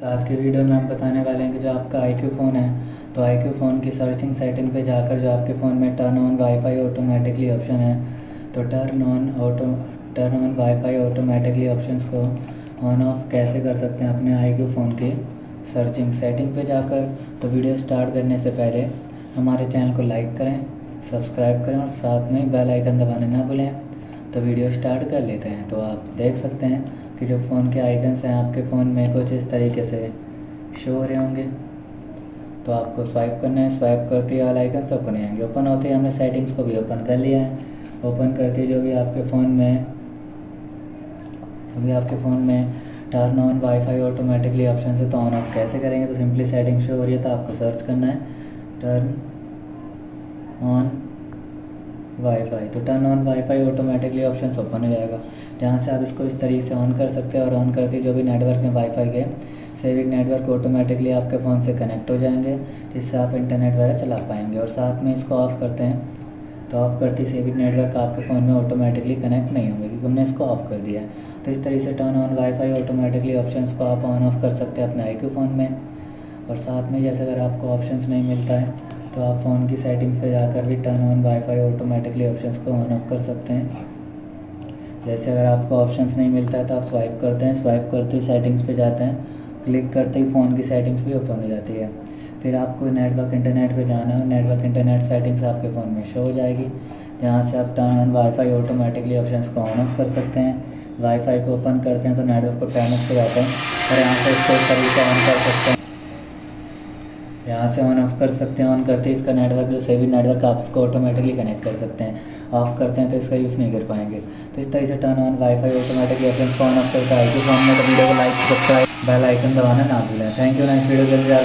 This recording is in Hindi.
तो आज के वीडियो में हम बताने वाले हैं कि जो आपका आई क्यू फ़ोन है तो आई क्यू फ़ोन की सर्चिंग सेटिंग पे जाकर जो आपके फ़ोन में turn on wifi automatically option है तो turn on auto turn on wifi automatically options को ऑन ऑफ़ कैसे कर सकते हैं अपने आई क्यू फ़ोन की सर्चिंग सेटिंग पे जाकर। तो वीडियो स्टार्ट करने से पहले हमारे चैनल को लाइक करें सब्सक्राइब करें और साथ में बेल आइकन दबाना ना भूलें। तो वीडियो स्टार्ट कर लेते हैं। तो आप देख सकते हैं कि जो फ़ोन के आइकन्स हैं, आपके फ़ोन में कुछ इस तरीके से शो हो रहे होंगे। तो आपको स्वाइप करना है। स्वाइप करते ही ऑल आइकन्स ओपन आएँगे ओपन होते ही हमने सेटिंग्स को भी ओपन कर लिया है। ओपन करते ही जो भी आपके फ़ोन में अभी आपके फ़ोन में turn on wifi automatically option से तो ऑन ऑफ़ कैसे करेंगे? तो सिंपली सेटिंग शो हो रही है तो आपको सर्च करना है। टर्न ऑन वाईफाई तो turn on wifi automatically option open हो जाएगा। जहाँ से आप इसको इस तरीके से ऑन कर सकते हैं और ऑन करते जो भी नेटवर्क में वाईफाई के सेविंग नेटवर्क ऑटोमेटिकली आपके फ़ोन से कनेक्ट हो जाएँगे, जिससे आप इंटरनेट वगैरह चला पाएँगे। और साथ में इसको ऑफ़ करते हैं तो ऑफ़ करते ही सेविंग नेटवर्क आपके फ़ोन में ऑटोमेटिकली कनेक्ट नहीं होंगे, क्योंकि हमने इसको ऑफ़ कर दिया है। तो इस तरीके से turn on wifi automatically options को आप ऑन ऑफ़ कर सकते हैं अपने आई फ़ोन में। और साथ में जैसे अगर आपको ऑप्शंस नहीं मिलता है तो आप फ़ोन की सेटिंग्स पे जाकर भी turn on wifi automatically options को ऑन ऑफ़ कर सकते हैं। जैसे अगर आपको ऑप्शंस नहीं मिलता है तो आप स्वाइप करते हैं स्वाइप करते ही सेटिंग्स पे जाते हैं। क्लिक करते ही फ़ोन की सेटिंग्स भी ओपन हो जाती है। फिर आपको नेटवर्क इंटरनेट पे जाना है नेटवर्क इंटरनेट सेटिंग्स आपके फ़ोन में शो हो जाएगी, जहाँ से आप turn on wifi automatically options को ऑन ऑफ़ कर सकते हैं। वाईफाई को ओपन करते हैं तो नेटवर्क को पर पैनल्स पे जाते हैं और यहाँ से इसको तरीके ऑन कर सकते हैं। यहाँ से ऑन ऑफ़ कर सकते हैं ऑन करते हैं, इसका नेटवर्क जो सेविंग नेटवर्क आप इसको ऑटोमेटिकली कनेक्ट कर सकते हैं। ऑफ़ करते हैं तो इसका यूज़ नहीं कर पाएँगे। तो इस तरीके से टर्न ऑन वाईफाई ऑटोमेटिकली अपने को ऑन ऑफ़ करता है। तो तो वीडियो को लाइक सब्सक्राइब बेल आइकन दबाना ना भूलें। थैंक यू नेक्स्ट वीडियो जल्दी